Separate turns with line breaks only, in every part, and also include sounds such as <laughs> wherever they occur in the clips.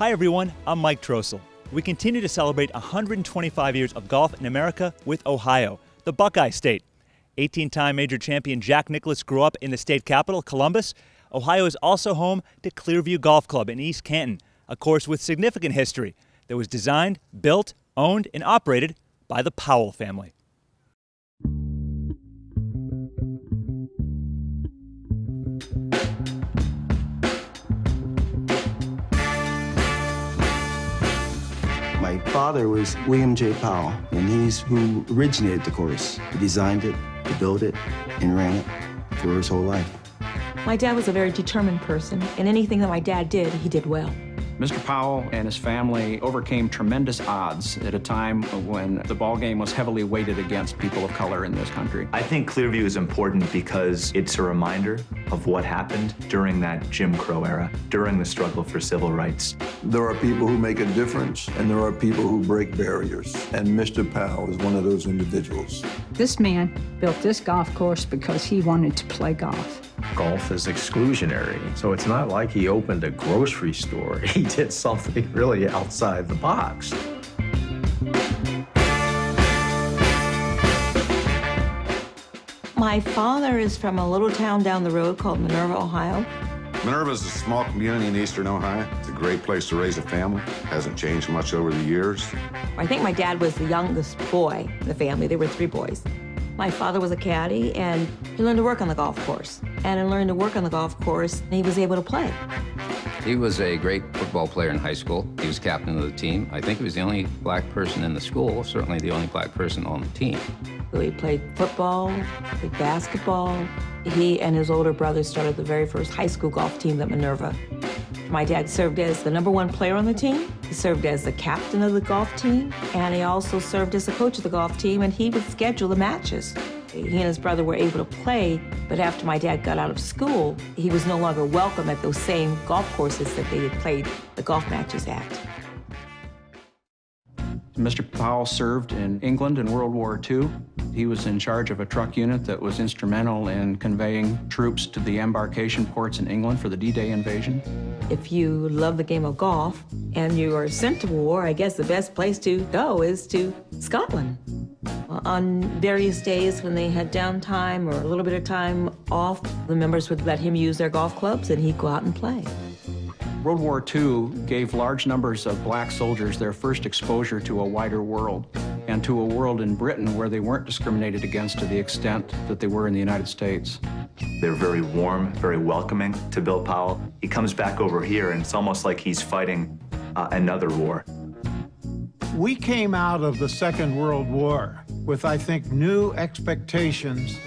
Hi, everyone. I'm Mike Trostel. We continue to celebrate 125 years of golf in America with Ohio, the Buckeye State. 18 time major champion Jack Nicklaus grew up in the state capital, Columbus. Ohio is also home to Clearview Golf Club in East Canton, a course with significant history that was designed, built, owned, and operated by the Powell family.
Father was William J. Powell, and he's who originated the course. He designed it, he built it, and ran it for his whole life.
My dad was a very determined person, and anything that my dad did, he did well.
Mr. Powell and his family overcame tremendous odds at a time when the ball game was heavily weighted against people of color in this country.
I think Clearview is important because it's a reminder of what happened during that Jim Crow era, during the struggle for civil rights.
There are people who make a difference, and there are people who break barriers. And Mr. Powell is one of those individuals.
This man built this golf course because he wanted to play golf.
Golf is exclusionary, so it's not like he opened a grocery store. <laughs> He did something really outside the box.
My father is from a little town down the road called Minerva, Ohio.
Minerva is a small community in eastern Ohio. It's a great place to raise a family. Hasn't changed much over the years.
I think my dad was the youngest boy in the family. There were three boys. My father was a caddy, and he learned to work on the golf course. And in learning to work on the golf course, and he was able to play.
He was a great football player in high school. He was captain of the team. I think he was the only black person in the school, certainly the only black person on the team.
He played football, played basketball. He and his older brother started the very first high school golf team at Minerva. My dad served as the number one player on the team. He served as the captain of the golf team, and he also served as the coach of the golf team, and he would schedule the matches. He and his brother were able to play, but after my dad got out of school, he was no longer welcome at those same golf courses that they had played the golf matches at.
Mr. Powell served in England in World War II. He was in charge of a truck unit that was instrumental in conveying troops to the embarkation ports in England for the D-Day invasion.
If you love the game of golf and you are sent to war, I guess the best place to go is to Scotland. On various days when they had downtime or a little bit of time off, the members would let him use their golf clubs and he'd go out and play.
World War II gave large numbers of black soldiers their first exposure to a wider world and to a world in Britain where they weren't discriminated against to the extent that they were in the United States.
They're very warm, very welcoming to Bill Powell. He comes back over here, and it's almost like he's fighting uh, another war.
We came out of the Second World War with, I think, new expectations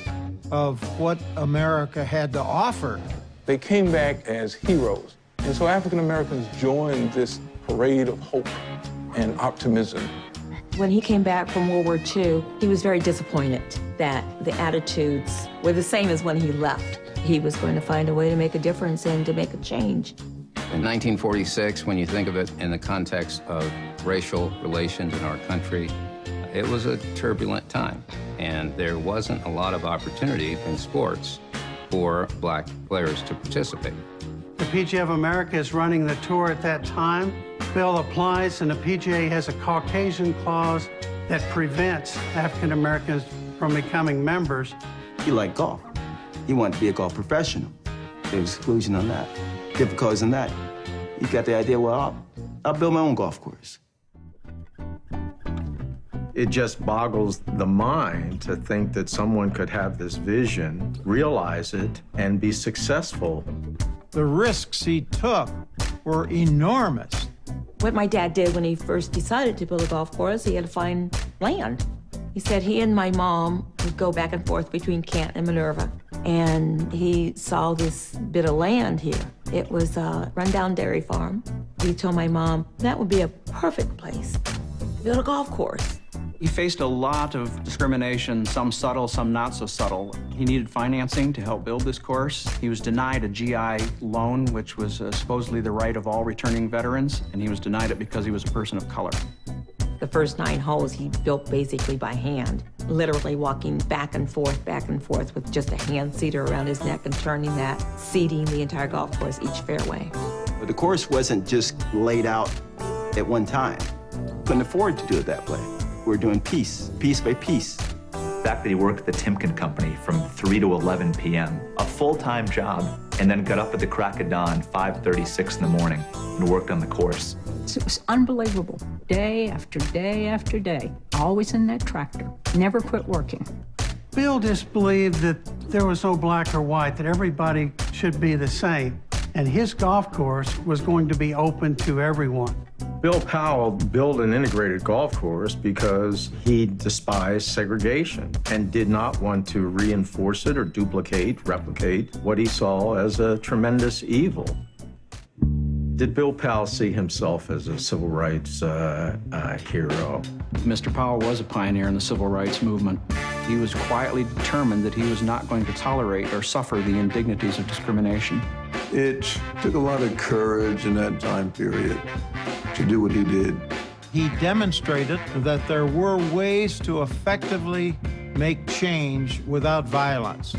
of what America had to offer.
They came back as heroes. And so African Americans joined this parade of hope and optimism.
When he came back from World War II, he was very disappointed that the attitudes were the same as when he left. He was going to find a way to make a difference and to make a change.
In 1946, when you think of it in the context of racial relations in our country, it was a turbulent time, and there wasn't a lot of opportunity in sports for black players to participate.
The PGA of America is running the tour at that time. Bill applies, and the PGA has a Caucasian clause that prevents African Americans from becoming members.
He liked golf. He wanted to be a golf professional. There was exclusion on that. Difficulties in that. He got the idea, well, I'll, I'll build my own golf course.
It just boggles the mind to think that someone could have this vision, realize it, and be successful.
The risks he took were enormous.
What my dad did when he first decided to build a golf course, he had to find land. He said he and my mom would go back and forth between Canton and Minerva. And he saw this bit of land here. It was a rundown dairy farm. He told my mom that would be a perfect place to build a golf course.
He faced a lot of discrimination, some subtle, some not so subtle. He needed financing to help build this course. He was denied a GI loan, which was uh, supposedly the right of all returning veterans, and he was denied it because he was a person of color.
The first nine holes he built basically by hand, literally walking back and forth, back and forth with just a hand seeder around his neck and turning that, seeding the entire golf course each fairway.
But the course wasn't just laid out at one time. Couldn't afford to do it that way. We're doing piece, piece by piece.
The fact that he worked at the Timken Company from 3 to 11 p.m., a full-time job, and then got up at the crack of dawn, 5.36 in the morning, and worked on the course.
It was unbelievable. Day after day after day, always in that tractor. Never quit working.
Bill just believed that there was no black or white, that everybody should be the same. And his golf course was going to be open to everyone.
Bill Powell built an integrated golf course because he despised segregation and did not want to reinforce it or duplicate, replicate what he saw as a tremendous evil. Did Bill Powell see himself as a civil rights uh, uh, hero?
Mr. Powell was a pioneer in the civil rights movement. He was quietly determined that he was not going to tolerate or suffer the indignities of discrimination.
It took a lot of courage in that time period to do what he did.
He demonstrated that there were ways to effectively make change without violence.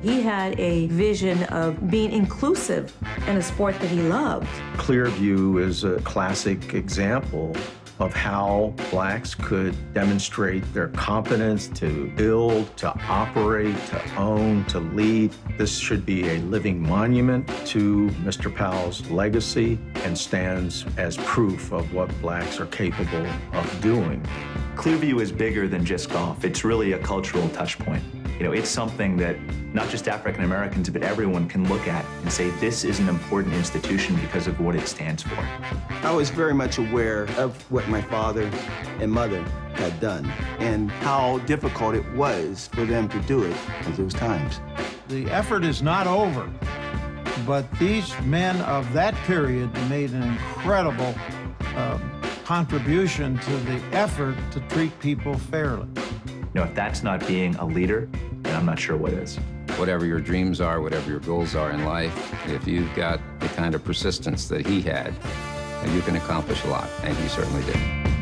He had a vision of being inclusive in a sport that he loved.
Clearview is a classic example of how blacks could demonstrate their competence to build, to operate, to own, to lead. This should be a living monument to Mr. Powell's legacy and stands as proof of what blacks are capable of doing.
Clearview is bigger than just golf. It's really a cultural touch point. You know, it's something that not just African Americans, but everyone can look at and say, this is an important institution because of what it stands for.
I was very much aware of what my father and mother had done and how difficult it was for them to do it at those times.
The effort is not over, but these men of that period made an incredible uh, contribution to the effort to treat people fairly.
You know, if that's not being a leader, then I'm not sure what is.
Whatever your dreams are, whatever your goals are in life, if you've got the kind of persistence that he had, you can accomplish a lot, and he certainly did.